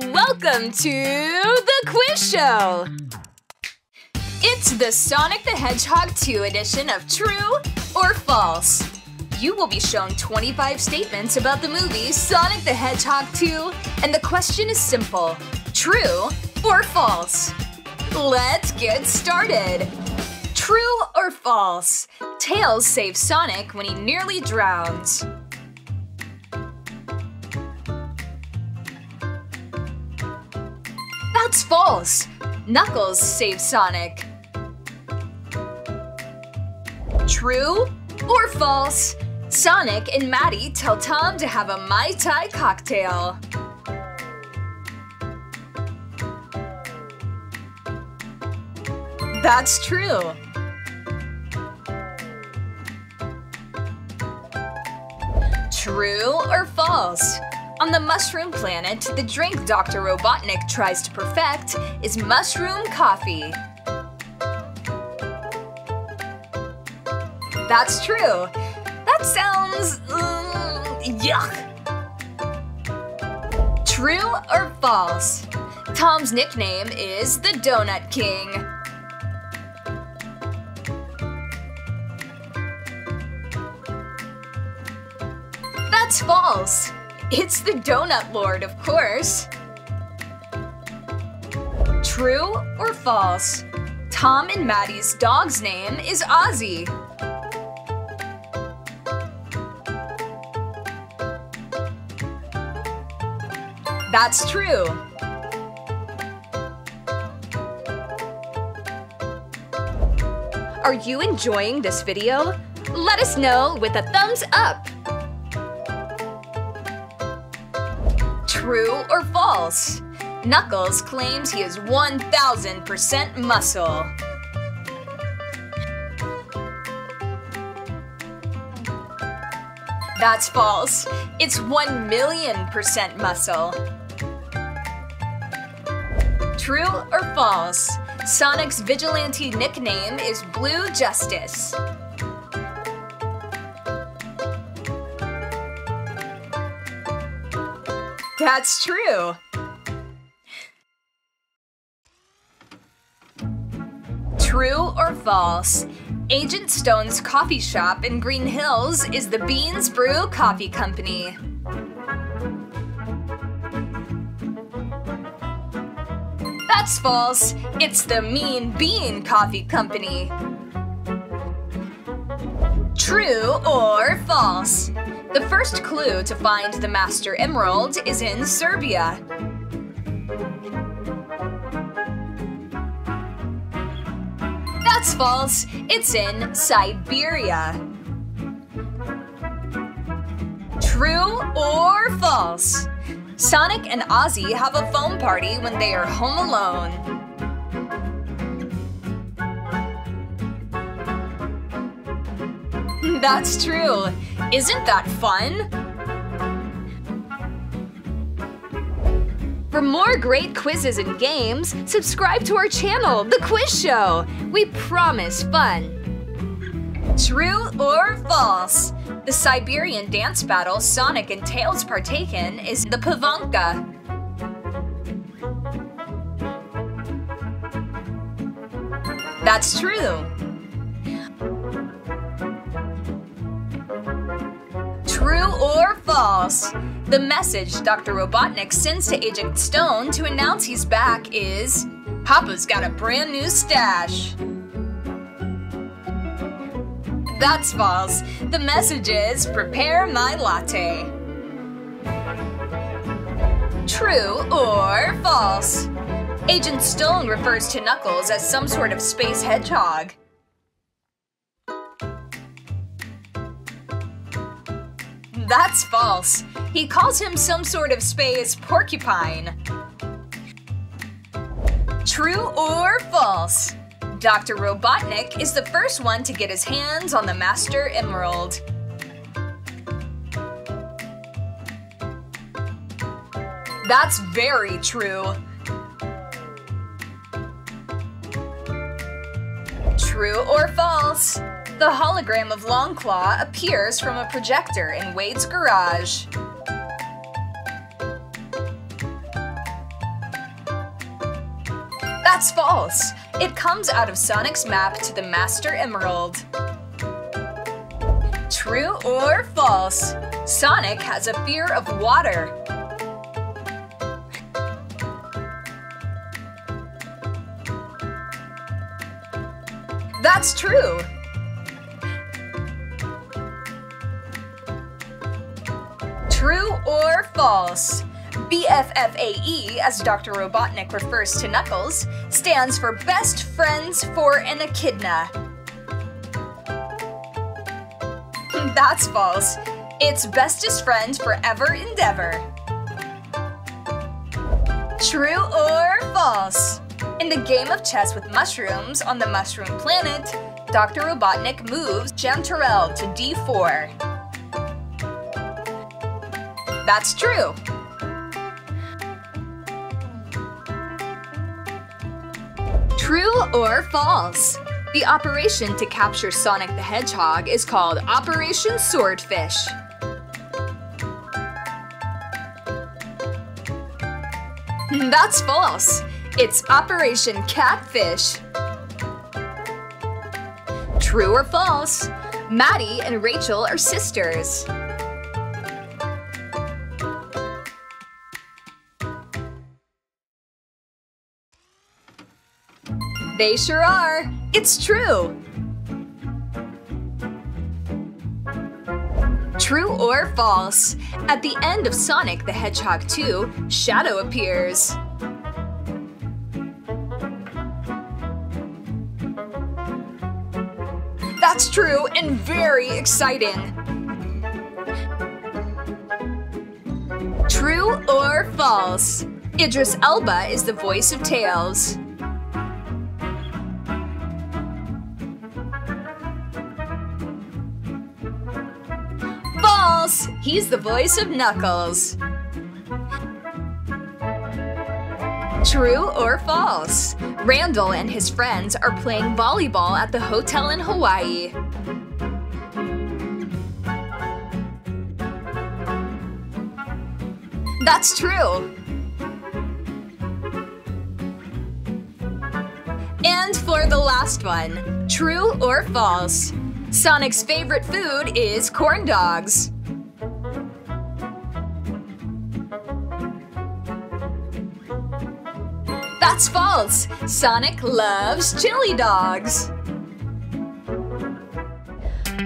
Welcome to the quiz show! It's the Sonic the Hedgehog 2 edition of True or False. You will be shown 25 statements about the movie Sonic the Hedgehog 2, and the question is simple True or false? Let's get started! True or false? Tails saves Sonic when he nearly drowns. That's false! Knuckles saves Sonic. True or false? Sonic and Maddie tell Tom to have a Mai Tai cocktail. That's true. True or false? On the Mushroom Planet, the drink Dr. Robotnik tries to perfect is mushroom coffee. That's true. That sounds. Mm, yuck. True or false? Tom's nickname is the Donut King. That's false. It's the Donut Lord, of course. True or false? Tom and Maddie's dog's name is Ozzy. That's true. Are you enjoying this video? Let us know with a thumbs up. True or false? Knuckles claims he is 1000% muscle. That's false. It's 1 million percent muscle. True or false? Sonic's vigilante nickname is Blue Justice. That's true. True or false? Agent Stone's coffee shop in Green Hills is the Beans Brew Coffee Company. That's false. It's the Mean Bean Coffee Company. True or false? The first clue to find the Master Emerald is in Serbia. That's false. It's in Siberia. True or false? Sonic and Ozzy have a foam party when they are home alone. That's true. Isn't that fun? For more great quizzes and games, subscribe to our channel, The Quiz Show. We promise fun. True or false? The Siberian dance battle Sonic and Tails partake in is the Pavanka. That's true. True The message Dr. Robotnik sends to Agent Stone to announce he's back is Papa's got a brand new stash. That's false. The message is prepare my latte. True or false? Agent Stone refers to Knuckles as some sort of space hedgehog. That's false. He calls him some sort of space porcupine. True or false? Dr. Robotnik is the first one to get his hands on the Master Emerald. That's very true. True or false? The hologram of Longclaw appears from a projector in Wade's garage. That's false! It comes out of Sonic's map to the Master Emerald. True or false? Sonic has a fear of water. That's true! True or false? BFFAE, as Dr. Robotnik refers to Knuckles, stands for Best Friends for an Echidna. That's false. It's bestest friend forever and ever. True or false? In the game of chess with mushrooms on the Mushroom Planet, Dr. Robotnik moves Chanterelle to d4. That's true. True or false? The operation to capture Sonic the Hedgehog is called Operation Swordfish. That's false. It's Operation Catfish. True or false? Maddie and Rachel are sisters. They sure are. It's true. True or false? At the end of Sonic the Hedgehog 2, Shadow appears. That's true and very exciting. True or false? Idris Elba is the voice of Tails. False! He's the voice of Knuckles. True or false? Randall and his friends are playing volleyball at the hotel in Hawaii. That's true. And for the last one, true or false? Sonic's favorite food is corn dogs. That's false! Sonic loves chili dogs!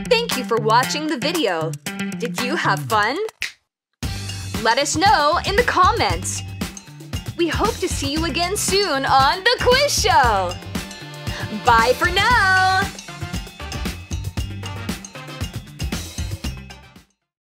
Thank you for watching the video. Did you have fun? Let us know in the comments. We hope to see you again soon on The Quiz Show! Bye for now!